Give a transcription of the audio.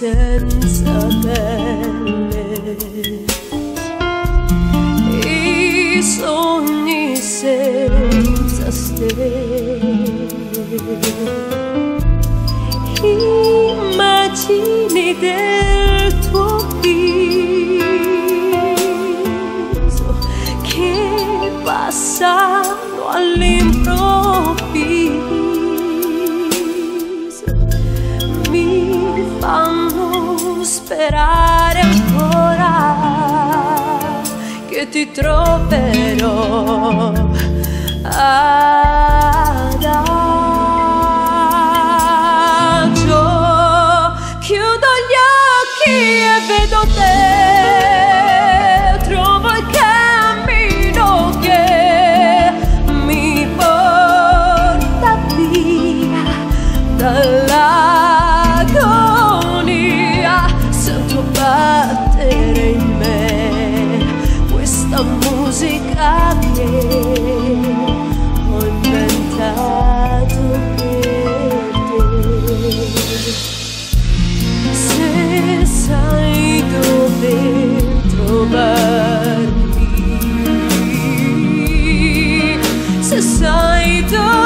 senza pelle i sogni senza stelle immagini del tuo viso che passa sperare ancora che ti troverò ad agio. Chiudo gli occhi e vedo te, trovo il cammino che mi porta via la musica che ho inventato per te. Se sai dove trovarmi, se sai dove